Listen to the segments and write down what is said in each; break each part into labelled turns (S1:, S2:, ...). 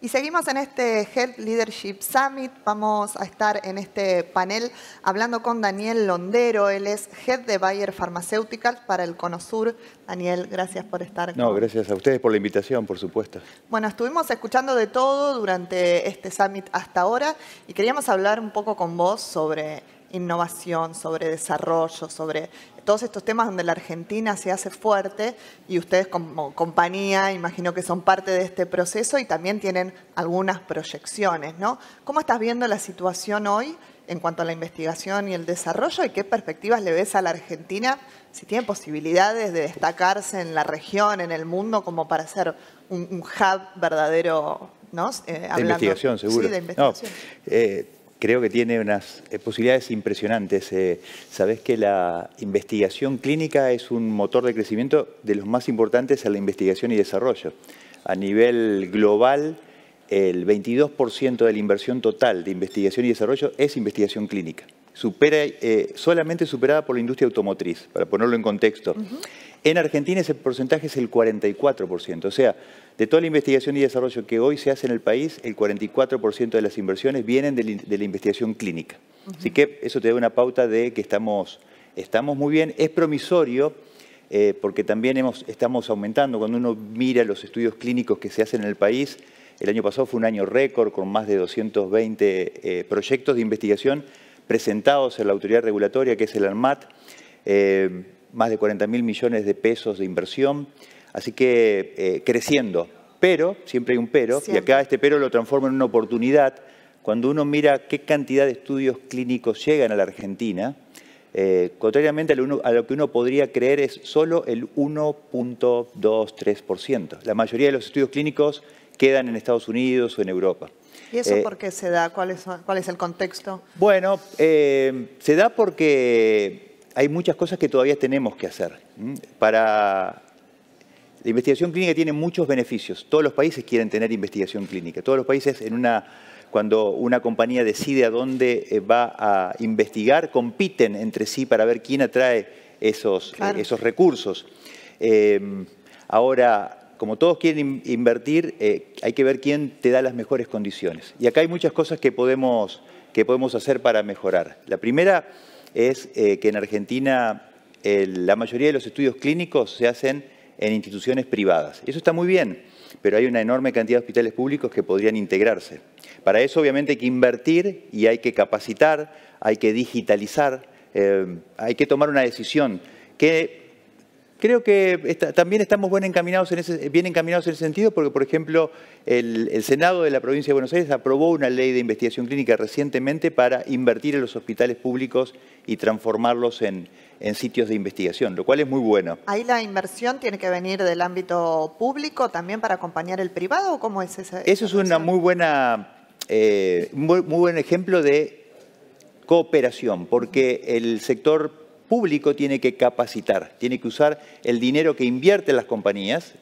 S1: Y seguimos en este Health Leadership Summit. Vamos a estar en este panel hablando con Daniel Londero. Él es Head de Bayer Pharmaceuticals para el CONOSUR. Daniel, gracias por estar.
S2: No, gracias a ustedes por la invitación, por supuesto.
S1: Bueno, estuvimos escuchando de todo durante este summit hasta ahora y queríamos hablar un poco con vos sobre innovación, sobre desarrollo, sobre todos estos temas donde la Argentina se hace fuerte y ustedes como compañía imagino que son parte de este proceso y también tienen algunas proyecciones, ¿no? ¿Cómo estás viendo la situación hoy en cuanto a la investigación y el desarrollo y qué perspectivas le ves a la Argentina si tiene posibilidades de destacarse en la región, en el mundo, como para ser un, hub verdadero, ¿no?
S2: Eh, de investigación, seguro.
S1: Sí, de investigación.
S2: Eh, creo que tiene unas eh, posibilidades impresionantes. Eh, Sabes que la investigación clínica es un motor de crecimiento de los más importantes en la investigación y desarrollo. A nivel global, el 22% de la inversión total de investigación y desarrollo es investigación clínica. Supera, eh, solamente superada por la industria automotriz, para ponerlo en contexto. En Argentina ese porcentaje es el 44%, o sea, de toda la investigación y desarrollo que hoy se hace en el país, el 44% de las inversiones vienen de la, investigación clínica. Así que eso te da una pauta de que estamos, estamos muy bien. Es promisorio eh, porque también hemos, estamos aumentando. Cuando uno mira los estudios clínicos que se hacen en el país, el año pasado fue un año récord con más de 220 eh, proyectos de investigación presentados en la autoridad regulatoria, que es el ANMAT. Eh, más de 40 mil millones de pesos de inversión, así que eh, creciendo. Pero, siempre hay un pero, y acá este pero lo transforma en una oportunidad. Cuando uno mira qué cantidad de estudios clínicos llegan a la Argentina, eh, contrariamente a lo, a lo, que uno podría creer, es solo el 1.23%. La mayoría de los estudios clínicos quedan en Estados Unidos o en Europa.
S1: ¿Y eso eh, por qué se da? ¿Cuál es, cuál es el contexto?
S2: Bueno, se da porque hay muchas cosas que todavía tenemos que hacer. Para la investigación clínica tiene muchos beneficios. Todos los países quieren tener investigación clínica. Todos los países, en una, cuando una compañía decide a dónde eh, va a investigar, compiten entre sí para ver quién atrae esos, eh, esos recursos. Em, ahora, como todos quieren invertir, eh, hay que ver quién te da las mejores condiciones. Y acá hay muchas cosas que podemos, que podemos hacer para mejorar. La primera es que en Argentina la mayoría de los estudios clínicos se hacen en instituciones privadas. Eso está muy bien, pero hay una enorme cantidad de hospitales públicos que podrían integrarse. Para eso obviamente hay que invertir y hay que capacitar, hay que digitalizar, eh, hay que tomar una decisión que Creo que también estamos bien encaminados, en ese, bien encaminados en ese sentido porque, por ejemplo, el, Senado de la provincia de Buenos Aires aprobó una ley de investigación clínica recientemente para invertir en los hospitales públicos y transformarlos en, sitios de investigación, lo cual es muy bueno.
S1: ¿Ahí la inversión tiene que venir del ámbito público también para acompañar el privado o cómo es esa?
S2: Eso es una muy buena, eh, muy buen ejemplo de cooperación, porque el sector público tiene que capacitar, tiene que usar el dinero que invierten las compañías.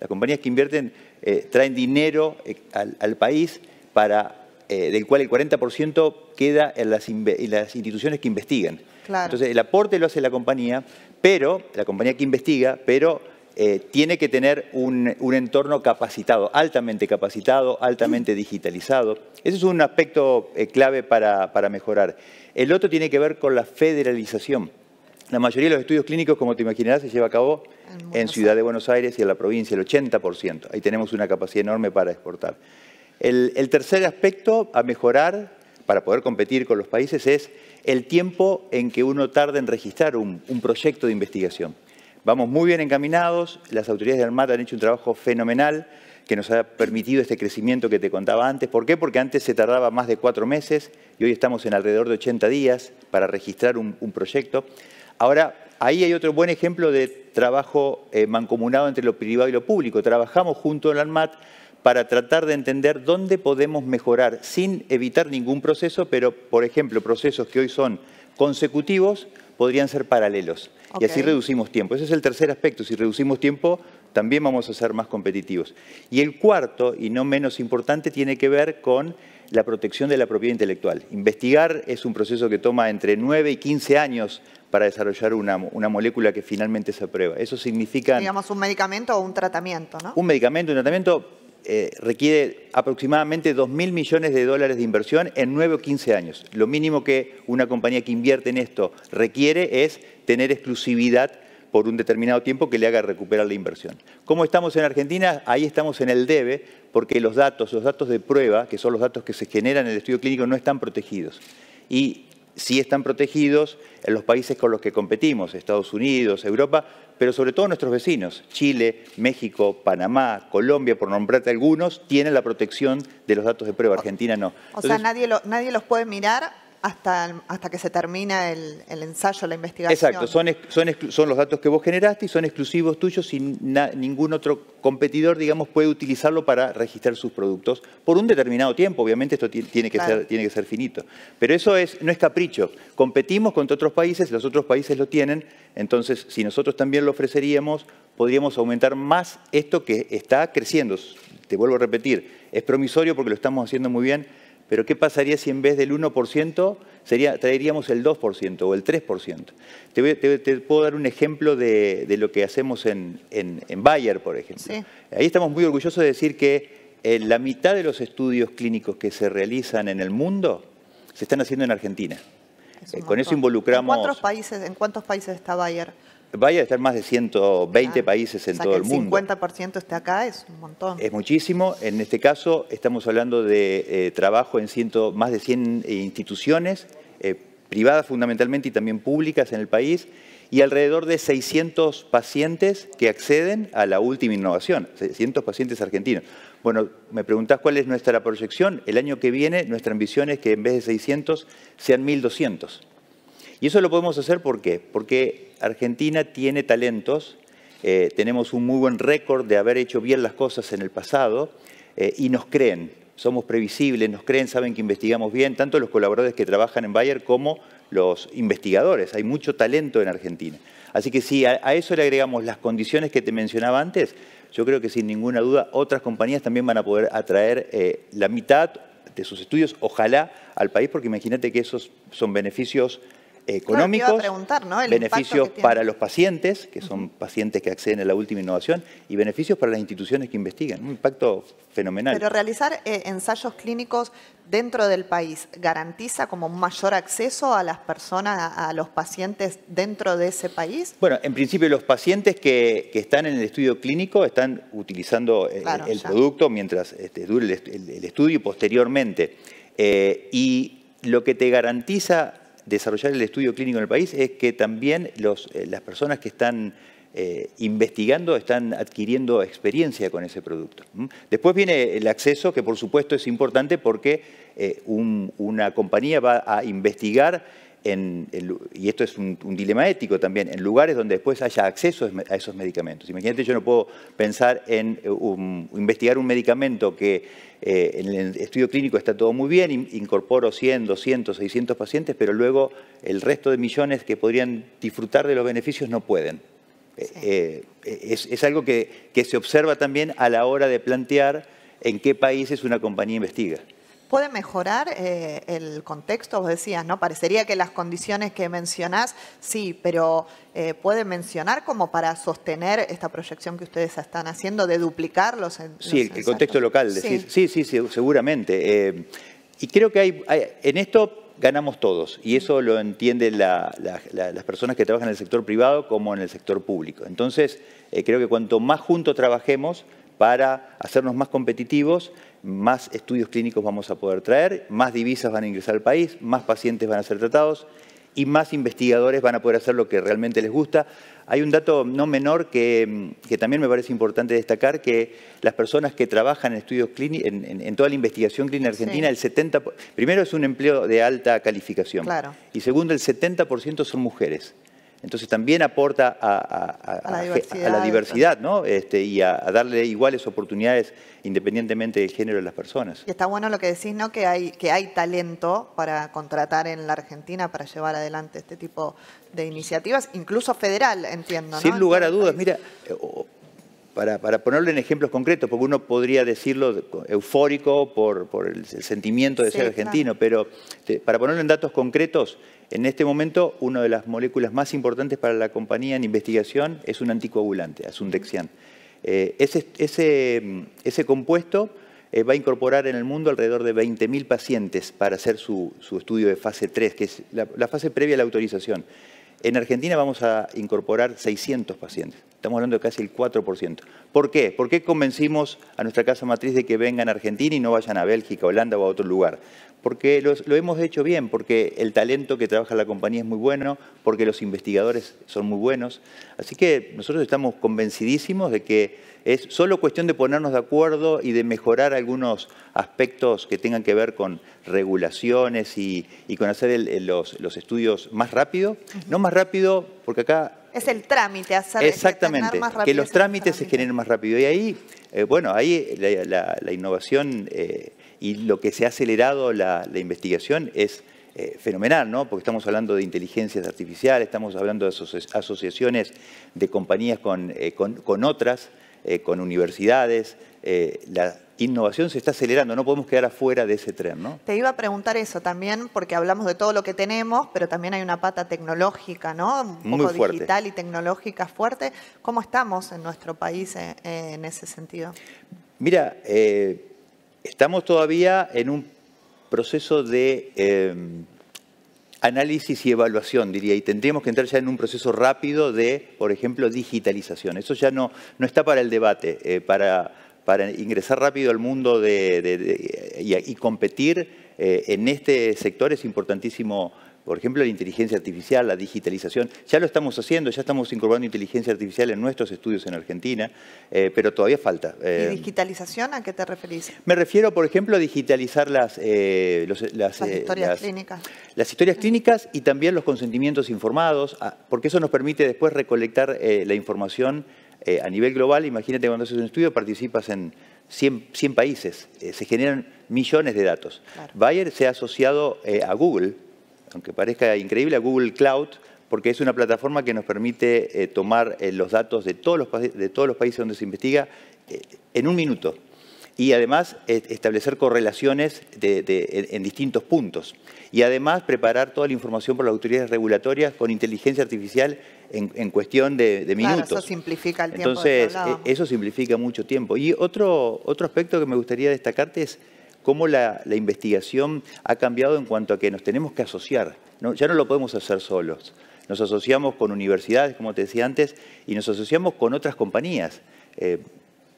S2: Las compañías que invierten eh, traen dinero eh, al, país para, eh, del cual el 40% queda en las, instituciones que investigan. Entonces, el aporte lo hace la compañía, pero la compañía que investiga, pero tiene que tener un, entorno capacitado, altamente capacitado, altamente digitalizado. Ese es un aspecto clave para, para mejorar. El otro tiene que ver con la federalización. La mayoría de los estudios clínicos, como te imaginarás, se lleva a cabo en, Ciudad de Buenos Aires y en la provincia, el 80%. Ahí tenemos una capacidad enorme para exportar. El, tercer aspecto a mejorar para poder competir con los países es el tiempo en que uno tarda en registrar un, proyecto de investigación. Vamos muy bien encaminados, las autoridades de ARMAT han hecho un trabajo fenomenal que nos ha permitido este crecimiento que te contaba antes. ¿Por qué? Porque antes se tardaba más de cuatro meses y hoy estamos en alrededor de 80 días para registrar un proyecto. Ahora, ahí hay otro buen ejemplo de trabajo eh, mancomunado entre lo privado y lo público. Trabajamos junto al ANMAT para tratar de entender dónde podemos mejorar sin evitar ningún proceso, pero, por ejemplo, procesos que hoy son consecutivos podrían ser paralelos. Y así reducimos tiempo. Ese es el tercer aspecto. Si reducimos tiempo, también vamos a ser más competitivos. Y el cuarto, y no menos importante, tiene que ver con la protección de la propiedad intelectual. Investigar es un proceso que toma entre 9 y 15 años para desarrollar una, molécula que finalmente se aprueba. Eso significa...
S1: Digamos, un medicamento o un tratamiento, ¿no?
S2: Un medicamento, un tratamiento, eh, requiere aproximadamente 2.000 millones de dólares de inversión en 9 o 15 años. Lo mínimo que una compañía que invierte en esto requiere es tener exclusividad por un determinado tiempo que le haga recuperar la inversión. ¿Cómo estamos en Argentina? Ahí estamos en el debe porque los datos, los datos de prueba, que son los datos que se generan en el estudio clínico, no están protegidos. Y sí están protegidos en los países con los que competimos, Estados Unidos, Europa, pero sobre todo nuestros vecinos, Chile, México, Panamá, Colombia, por nombrarte algunos, tienen la protección de los datos de prueba, Argentina no.
S1: O sea, nadie, nadie los puede mirar hasta, hasta que se termina el, ensayo, la investigación.
S2: Exacto, son, son, son, los datos que vos generaste y son exclusivos tuyos y ningún otro competidor, digamos, puede utilizarlo para registrar sus productos por un determinado tiempo. Obviamente esto tiene que, ser, tiene que ser finito. Pero eso es, no es capricho. Competimos contra otros países, los otros países lo tienen, entonces si nosotros también lo ofreceríamos, podríamos aumentar más esto que está creciendo. Te vuelvo a repetir, es promisorio porque lo estamos haciendo muy bien, pero ¿qué pasaría si en vez del 1% sería, traeríamos el 2% o el 3%? Te, puedo dar un ejemplo de, lo que hacemos en, Bayer, por ejemplo. Ahí estamos muy orgullosos de decir que eh, la mitad de los estudios clínicos que se realizan en el mundo se están haciendo en Argentina.
S1: Eh, con eso involucramos... ¿En cuántos países, en cuántos países está Bayer?
S2: Vaya a estar más de 120 países en todo el mundo.
S1: El 50% esté acá es un montón.
S2: Es muchísimo. En este caso estamos hablando de eh, trabajo en ciento, más de 100 eh, instituciones, eh, privadas fundamentalmente y también públicas en el país, y alrededor de 600 pacientes que acceden a la última innovación, 600 pacientes argentinos. Bueno, me preguntás cuál es nuestra proyección. El año que viene nuestra ambición es que en vez de 600 sean 1.200. Y eso lo podemos hacer ¿por qué? Porque Argentina tiene talentos, eh, tenemos un muy buen récord de haber hecho bien las cosas en el pasado eh, y nos creen, somos previsibles, nos creen, saben que investigamos bien, tanto los colaboradores que trabajan en Bayer como los investigadores. Hay mucho talento en Argentina. Así que si a, eso le agregamos las condiciones que te mencionaba antes, yo creo que sin ninguna duda otras compañías también van a poder atraer eh, la mitad de sus estudios, ojalá, al país, porque imagínate que esos son beneficios económicos, beneficios para los pacientes, que son pacientes que acceden a la última innovación, y beneficios para las instituciones que investigan. Un impacto fenomenal.
S1: Pero realizar eh, ensayos clínicos dentro del país garantiza como mayor acceso a las personas, a, los pacientes dentro de ese país?
S2: Bueno, en principio los pacientes que, están en el estudio clínico están utilizando eh, el, producto mientras este, dure el, estudio y posteriormente. Eh, y lo que te garantiza desarrollar el estudio clínico en el país es que también eh, las personas que están eh, investigando están adquiriendo experiencia con ese producto. Después viene el acceso, que por supuesto es importante porque eh, una compañía va a investigar y esto es un, dilema ético también, en lugares donde después haya acceso a esos medicamentos. Imagínate, yo no puedo pensar en eh, investigar un medicamento que eh, en el estudio clínico está todo muy bien, incorporo 100, 200, 600 pacientes, pero luego el resto de millones que podrían disfrutar de los beneficios no pueden. Eh, es, algo que, que se observa también a la hora de plantear en qué países una compañía investiga.
S1: ¿Puede mejorar eh, el contexto? Vos decías, ¿no? Parecería que las condiciones que mencionás, sí, pero eh, ¿puede mencionar como para sostener esta proyección que ustedes están haciendo de duplicarlos? En,
S2: sí, el, contexto local, decir, sí, sí, sí, seguramente. Eh, y creo que hay, en esto ganamos todos, y eso lo entienden las personas que trabajan en el sector privado como en el sector público. Entonces, creo que cuanto más juntos trabajemos para hacernos más competitivos, más estudios clínicos vamos a poder traer, más divisas van a ingresar al país, más pacientes van a ser tratados y más investigadores van a poder hacer lo que realmente les gusta. Hay un dato no menor que, también me parece importante destacar, que las personas que trabajan en estudios clínicos, en, toda la investigación clínica argentina, el 70%, primero es un empleo de alta calificación y segundo el 70% son mujeres. Entonces también aporta a, la diversidad, ¿no? Este, y a, darle iguales oportunidades independientemente del género de las personas.
S1: Y está bueno lo que decís, ¿no? Que hay, que hay talento para contratar en la Argentina para llevar adelante este tipo de iniciativas, incluso federal, entiendo.
S2: Sin lugar a dudas, mira, eh, para, ponerlo en ejemplos concretos, porque uno podría decirlo eufórico por, el, sentimiento de ser argentino, pero para ponerlo en datos concretos, en este momento, una de las moléculas más importantes para la compañía en investigación es un anticoagulante, Asundexian. ese, ese, ese compuesto va a incorporar en el mundo alrededor de 20.000 pacientes para hacer su, su, estudio de fase 3, que es la, la fase previa a la autorización. En Argentina vamos a incorporar 600 pacientes. Estamos hablando de casi el 4%. ¿Por qué? ¿Por qué convencimos a nuestra casa matriz de que vengan a Argentina y no vayan a Bélgica, Holanda o a otro lugar? Porque lo hemos hecho bien, porque el talento que trabaja la compañía es muy bueno, porque los investigadores son muy buenos. Así que nosotros estamos convencidísimos de que es solo cuestión de ponernos de acuerdo y de mejorar algunos aspectos que tengan que ver con regulaciones y, con hacer los, estudios más rápido. No más rápido, porque acá...
S1: Es el trámite, hacer
S2: Exactamente, más rápido que los trámites se generen más rápido. Y ahí, eh, bueno, ahí la, innovación eh, y lo que se ha acelerado la, investigación es eh, fenomenal, ¿no? Porque estamos hablando de inteligencias artificiales, estamos hablando de asociaciones de compañías con, con otras. Eh, con universidades. Eh, la innovación se está acelerando, no podemos quedar afuera de ese tren. ¿no?
S1: Te iba a preguntar eso también, porque hablamos de todo lo que tenemos, pero también hay una pata tecnológica, ¿no? Un poco digital y tecnológica fuerte. ¿Cómo estamos en nuestro país eh, en ese sentido?
S2: Mira, estamos todavía en un proceso de análisis y evaluación, diría, y tendríamos que entrar ya en un proceso rápido de, por ejemplo, digitalización. Eso ya no, no está para el debate, eh, para, para ingresar rápido al mundo de, y, competir eh, en este sector es importantísimo por ejemplo, la inteligencia artificial, la digitalización. Ya lo estamos haciendo, ya estamos incorporando inteligencia artificial en nuestros estudios en Argentina, eh, pero todavía falta.
S1: ¿Y eh, digitalización a qué te referís?
S2: Me refiero, por ejemplo, a digitalizar las,
S1: eh, las, historias clínicas.
S2: Las historias clínicas y también los consentimientos informados, ah, porque eso nos permite después recolectar la información a nivel global. Imagínate cuando haces un estudio, participas en 100, países, se generan millones de datos. Bayer se ha asociado a Google aunque parezca increíble, a Google Cloud, porque es una plataforma que nos permite eh, tomar eh, los datos de todos los, de todos los países donde se investiga eh, en un minuto y además establecer correlaciones en, distintos puntos. Y además preparar toda la información por las autoridades regulatorias con inteligencia artificial en, cuestión de, minutos.
S1: Claro, eso simplifica el tiempo.
S2: Entonces, eso simplifica mucho tiempo. Y otro, otro aspecto que me gustaría destacarte es cómo la, investigación ha cambiado en cuanto a que nos tenemos que asociar. ya no lo podemos hacer solos. Nos asociamos con universidades, como te decía antes, y nos asociamos con otras compañías.
S1: Eh,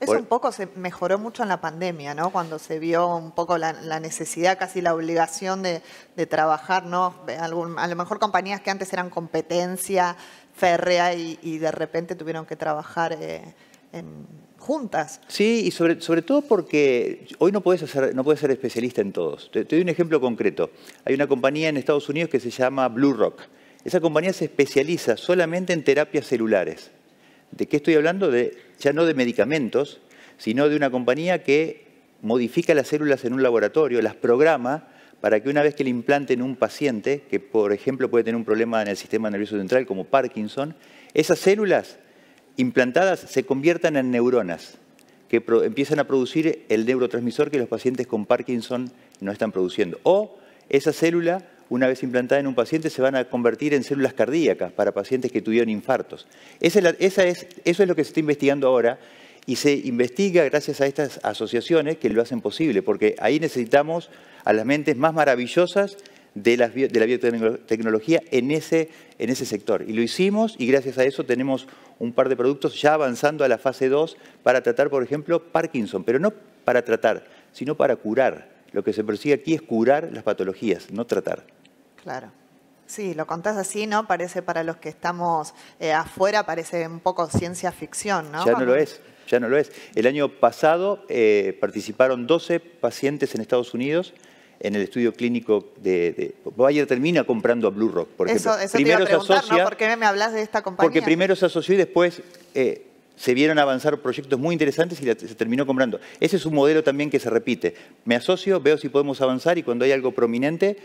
S1: eso un poco se mejoró mucho en la pandemia, ¿no? Cuando se vio un poco la, necesidad, casi la obligación de, trabajar, ¿no? a lo mejor compañías que antes eran competencia férrea y, de repente tuvieron que trabajar eh, en juntas.
S2: Sí, y sobre, todo porque hoy no puedes, no puedes ser especialista en todos. Te, doy un ejemplo concreto. Hay una compañía en Estados Unidos que se llama Blue Rock. Esa compañía se especializa solamente en terapias celulares. ¿De qué estoy hablando? De, ya no de medicamentos, sino de una compañía que modifica las células en un laboratorio, las programa para que una vez que le implanten un paciente, que por ejemplo puede tener un problema en el sistema nervioso central como Parkinson, esas células implantadas se conviertan en neuronas que empiezan a producir el neurotransmisor que los pacientes con Parkinson no están produciendo. O esa célula, una vez implantada en un paciente, se van a convertir en células cardíacas para pacientes que tuvieron infartos. Esa es, eso es lo que se está investigando ahora y se investiga gracias a estas asociaciones que lo hacen posible, porque ahí necesitamos a las mentes más maravillosas de la, biotecnología en ese, en ese sector. Y lo hicimos y gracias a eso tenemos un par de productos ya avanzando a la fase 2 para tratar, por ejemplo, Parkinson, pero no para tratar, sino para curar. Lo que se persigue aquí es curar las patologías, no tratar.
S1: Claro. Sí, lo contás así, ¿no? Parece para los que estamos eh, afuera, parece un poco ciencia ficción, ¿no?
S2: Ya no lo es, ya no lo es. El año pasado eh, participaron 12 pacientes en Estados Unidos en el estudio clínico de, Bayer termina comprando a Blue Rock, por ejemplo.
S1: Eso, primero te iba a preguntar, se ¿no? ¿Por qué me hablas de esta compañía?
S2: Porque primero se asoció y después eh, se vieron avanzar proyectos muy interesantes y se terminó comprando. Ese es un modelo también que se repite. Me asocio, veo si podemos avanzar y cuando hay algo prominente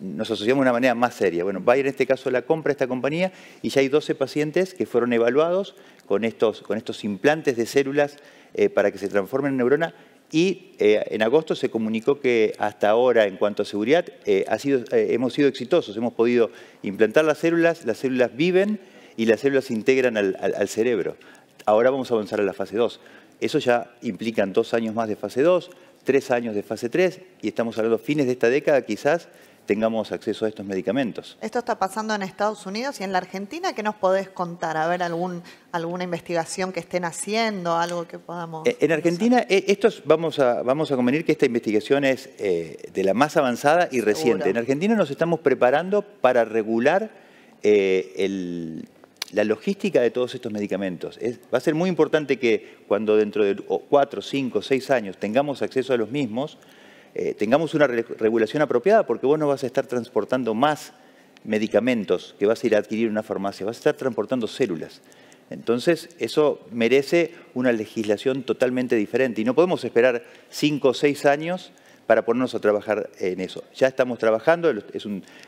S2: nos asociamos de una manera más seria. Bueno, Bayer en este caso la compra esta compañía y ya hay 12 pacientes que fueron evaluados con estos, con estos implantes de células eh, para que se transformen en neurona y eh, en agosto se comunicó que hasta ahora, en cuanto a seguridad, eh, eh, hemos sido exitosos. Hemos podido implantar las células, las células viven y las células se integran al, cerebro. ahora vamos a avanzar a la fase 2. Eso ya implica dos años más de fase 2, tres años de fase 3 y estamos hablando fines de esta década quizás tengamos acceso a estos medicamentos.
S1: Esto está pasando en Estados Unidos y en la Argentina. ¿Qué nos podés contar? A ver, algún, alguna investigación que estén haciendo, algo que podamos...
S2: Eh, en Argentina, eh, estos vamos, a, vamos a convenir que esta investigación es eh, de la más avanzada y reciente. En Argentina nos estamos preparando para regular la logística de todos estos medicamentos. va a ser muy importante que cuando dentro de cuatro, cinco, seis años tengamos acceso a los mismos, eh, tengamos una regulación apropiada, porque vos no vas a estar transportando más medicamentos que vas a ir a adquirir una farmacia, vas a estar transportando células. Entonces, eso merece una legislación totalmente diferente y no podemos esperar cinco o seis años para ponernos a trabajar en eso. Ya estamos trabajando,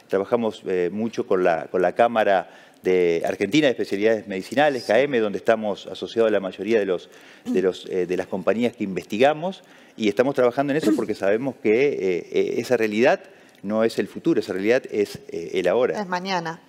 S2: trabajamos eh, mucho con la, con la Cámara de Argentina de Especialidades Medicinales, KM, donde estamos asociados a la mayoría de, los, de, los, eh, de las compañías que investigamos y estamos trabajando en eso porque sabemos que eh, eh, esa realidad no es el futuro, esa realidad es el ahora.
S1: Es mañana.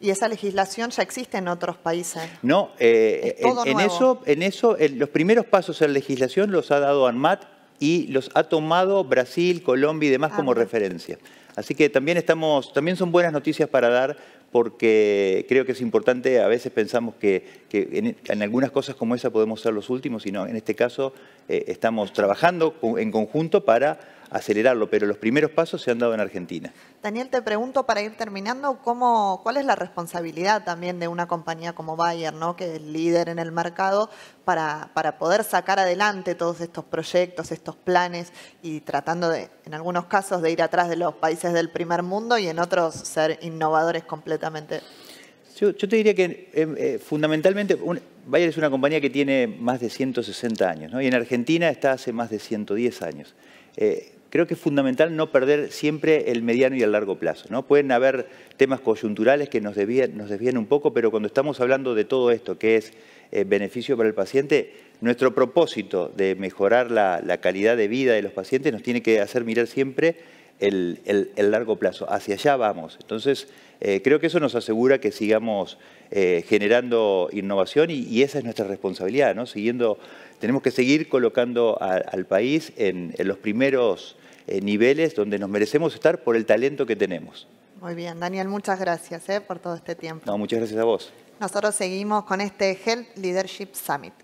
S1: ¿Y esa legislación ya existe en otros países?
S2: No, en, eso, en eso los primeros pasos en la legislación los ha dado ANMAT y los ha tomado Brasil, Colombia y demás ah, como referencia. Así que también, estamos, también son buenas noticias para dar porque creo que es importante, a veces pensamos que, en, algunas cosas como esa podemos ser los últimos, y no, en este caso eh, estamos trabajando en conjunto para acelerarlo, pero los primeros pasos se han dado en Argentina.
S1: Daniel, te pregunto para ir terminando, ¿cómo, ¿cuál es la responsabilidad también de una compañía como Bayer, ¿no? que es líder en el mercado, para, para poder sacar adelante todos estos proyectos, estos planes y tratando de, en algunos casos, de ir atrás de los países del primer mundo y en otros ser innovadores completamente?
S2: Yo, te diría que em, eh, fundamentalmente Bayer es una compañía que tiene más de 160 años ¿no? y en Argentina está hace más de 110 años. Eh, creo que es fundamental no perder siempre el mediano y el largo plazo. Pueden haber temas coyunturales que nos desvían, un poco, pero cuando estamos hablando de todo esto, que es eh, beneficio para el paciente, nuestro propósito de mejorar la, calidad de vida de los pacientes nos tiene que hacer mirar siempre el, largo plazo. Hacia allá vamos. Entonces, eh, creo que eso nos asegura que sigamos eh, generando innovación y, esa es nuestra responsabilidad. Siguiendo, tenemos que seguir colocando al país en, los primeros eh, niveles donde nos merecemos estar por el talento que tenemos.
S1: Muy bien, Daniel, muchas gracias por todo este tiempo.
S2: No, muchas gracias a vos.
S1: Nosotros seguimos con este Health Leadership Summit.